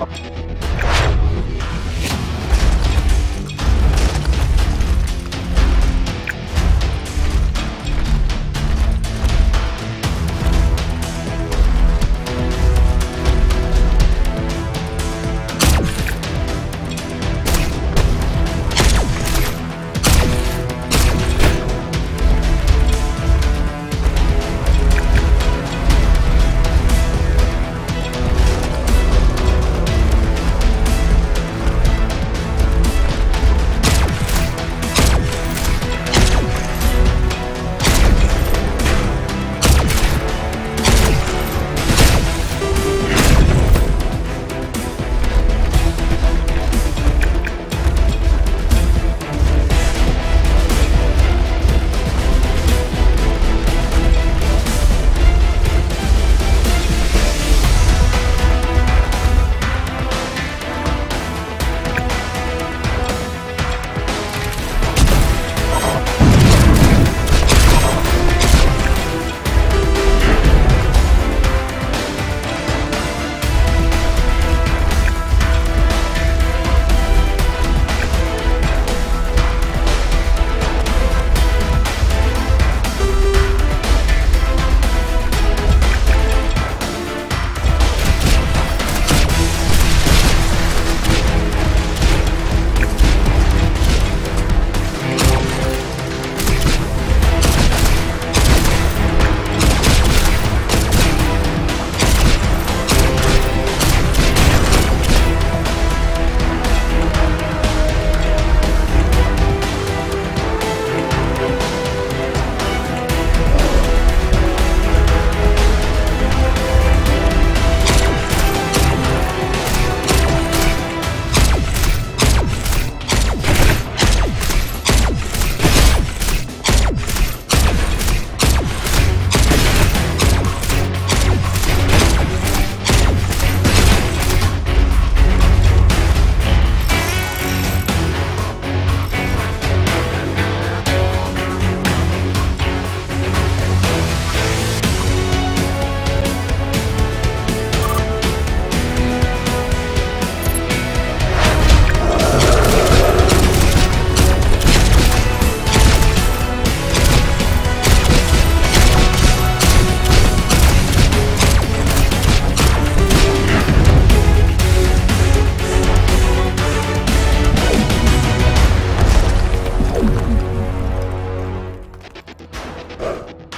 Ugh. you